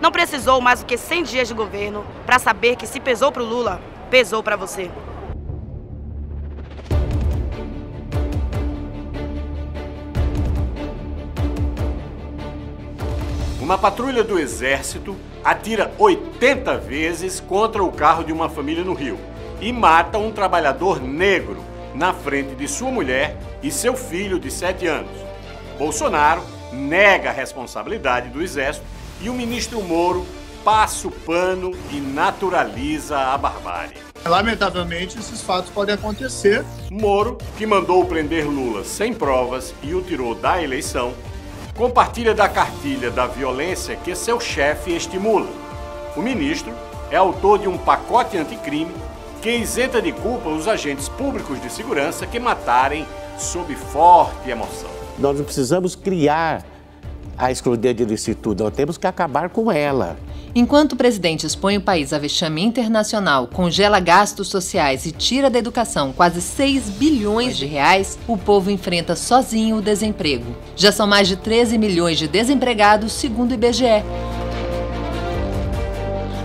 Não precisou mais do que 100 dias de governo para saber que se pesou para o Lula, pesou para você. Uma patrulha do Exército atira 80 vezes contra o carro de uma família no Rio e mata um trabalhador negro na frente de sua mulher e seu filho de 7 anos. Bolsonaro nega a responsabilidade do Exército e o ministro Moro passa o pano e naturaliza a barbárie. Lamentavelmente, esses fatos podem acontecer. Moro, que mandou prender Lula sem provas e o tirou da eleição, compartilha da cartilha da violência que seu chefe estimula. O ministro é autor de um pacote anticrime que isenta de culpa os agentes públicos de segurança que matarem sob forte emoção. Nós não precisamos criar a excluir de licitude, nós temos que acabar com ela. Enquanto o presidente expõe o país a vexame internacional, congela gastos sociais e tira da educação quase 6 bilhões de reais, o povo enfrenta sozinho o desemprego. Já são mais de 13 milhões de desempregados, segundo o IBGE.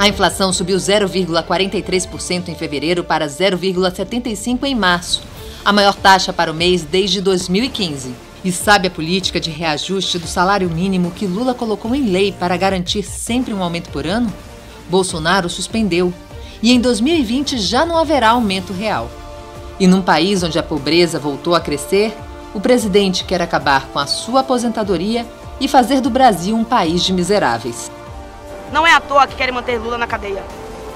A inflação subiu 0,43% em fevereiro para 0,75% em março, a maior taxa para o mês desde 2015. E sabe a política de reajuste do salário mínimo que Lula colocou em lei para garantir sempre um aumento por ano? Bolsonaro suspendeu. E em 2020 já não haverá aumento real. E num país onde a pobreza voltou a crescer, o presidente quer acabar com a sua aposentadoria e fazer do Brasil um país de miseráveis. Não é à toa que querem manter Lula na cadeia.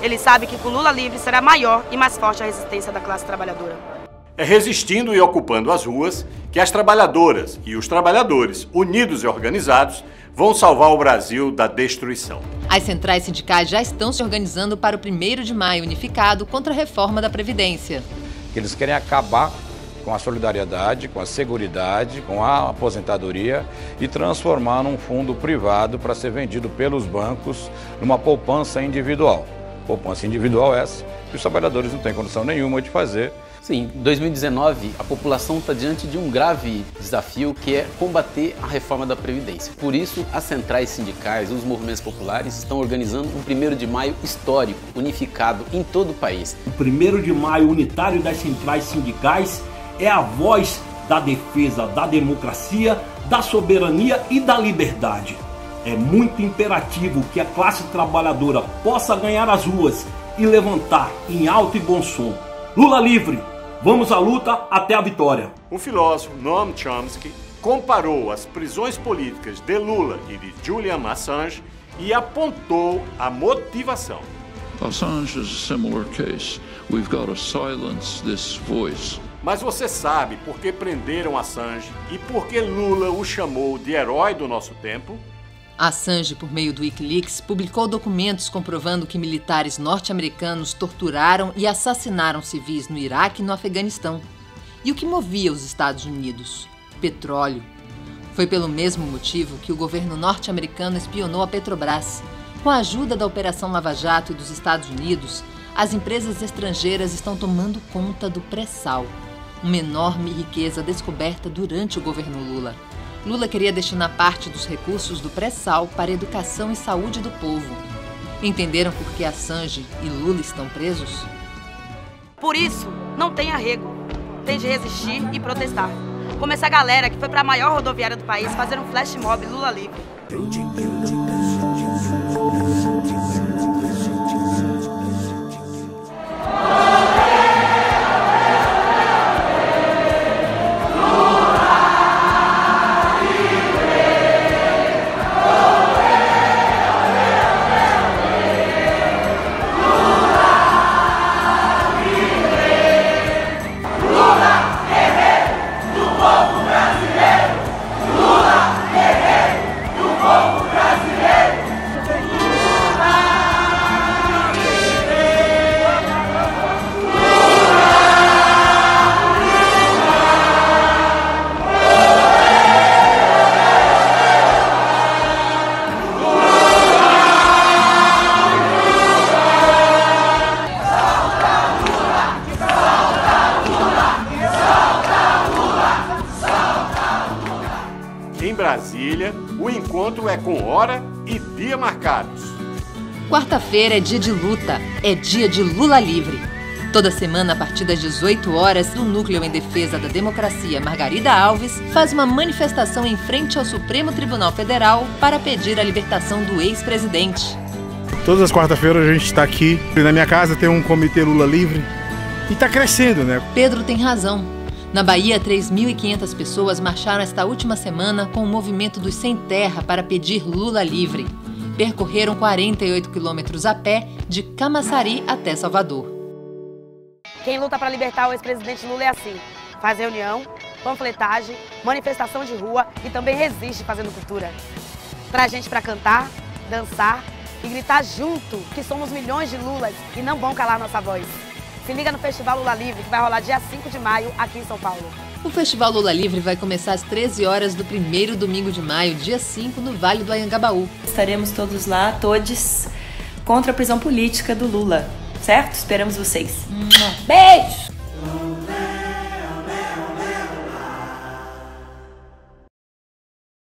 Ele sabe que com Lula livre será maior e mais forte a resistência da classe trabalhadora. É resistindo e ocupando as ruas que as trabalhadoras e os trabalhadores, unidos e organizados, vão salvar o Brasil da destruição. As centrais sindicais já estão se organizando para o 1 de maio unificado contra a reforma da Previdência. Eles querem acabar com a solidariedade, com a seguridade, com a aposentadoria e transformar num fundo privado para ser vendido pelos bancos numa poupança individual. Poupança individual essa que os trabalhadores não têm condição nenhuma de fazer Sim, em 2019 a população está diante de um grave desafio que é combater a reforma da Previdência. Por isso, as centrais sindicais e os movimentos populares estão organizando um 1 de maio histórico, unificado em todo o país. O 1 de maio unitário das centrais sindicais é a voz da defesa da democracia, da soberania e da liberdade. É muito imperativo que a classe trabalhadora possa ganhar as ruas e levantar em alto e bom som. Lula livre! Vamos à luta até a vitória. O filósofo Noam Chomsky comparou as prisões políticas de Lula e de Julian Assange e apontou a motivação. Assange is a similar case. We've got to silence this voice. Mas você sabe por que prenderam Assange e por que Lula o chamou de herói do nosso tempo? Assange, por meio do Wikileaks, publicou documentos comprovando que militares norte-americanos torturaram e assassinaram civis no Iraque e no Afeganistão. E o que movia os Estados Unidos? Petróleo. Foi pelo mesmo motivo que o governo norte-americano espionou a Petrobras. Com a ajuda da Operação Lava Jato e dos Estados Unidos, as empresas estrangeiras estão tomando conta do pré-sal, uma enorme riqueza descoberta durante o governo Lula. Lula queria destinar parte dos recursos do pré-sal para a educação e saúde do povo. Entenderam por que Assange e Lula estão presos? Por isso, não tem arrego. Tem de resistir e protestar. Como essa galera que foi para a maior rodoviária do país fazer um flash mob Lula livre. Brasília, o encontro é com hora e dia marcados. Quarta-feira é dia de luta, é dia de Lula livre. Toda semana, a partir das 18 horas, o Núcleo em Defesa da Democracia Margarida Alves faz uma manifestação em frente ao Supremo Tribunal Federal para pedir a libertação do ex-presidente. Todas as quarta-feiras a gente está aqui. Na minha casa tem um comitê Lula Livre e está crescendo, né? Pedro tem razão. Na Bahia, 3.500 pessoas marcharam esta última semana com o movimento dos Sem Terra para pedir Lula livre. Percorreram 48 quilômetros a pé de Camaçari até Salvador. Quem luta para libertar o ex-presidente Lula é assim: faz reunião, panfletagem, manifestação de rua e também resiste fazendo cultura. Traz gente para cantar, dançar e gritar junto que somos milhões de Lulas e não vão calar nossa voz. Se liga no Festival Lula Livre, que vai rolar dia 5 de maio aqui em São Paulo. O Festival Lula Livre vai começar às 13 horas do primeiro domingo de maio, dia 5, no Vale do Anhangabaú. Estaremos todos lá, todos, contra a prisão política do Lula, certo? Esperamos vocês. Beijo!